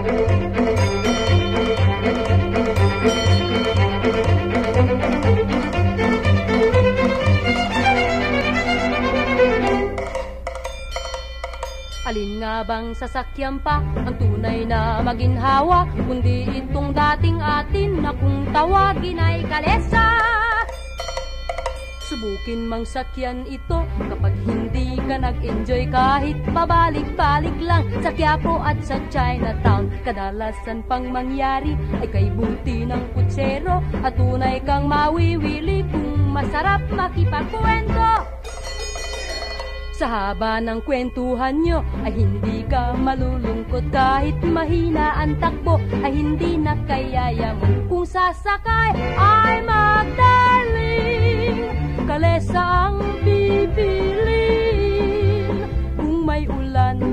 Alin nga bang sasakyan pa ang tunay na maginhawa Kundi itong dating atin na kung tawagin ay kalesa Subukin mang sakyan ito kapag hindi ka nag-enjoy kahit pabalik-balik lang sa Quiapo at sa Chinatown. Kadalasan pang mangyari ay kay buti ng kutsero at tunay kang mawiwili kung masarap makipagkwento. Sa haba ng kwentuhan nyo ay hindi ka malulungkot kahit mahina ang takbo ay hindi na kayaya mo. Kung sasakay ay magdaling, kalesa ang bibilin. Kung may ulan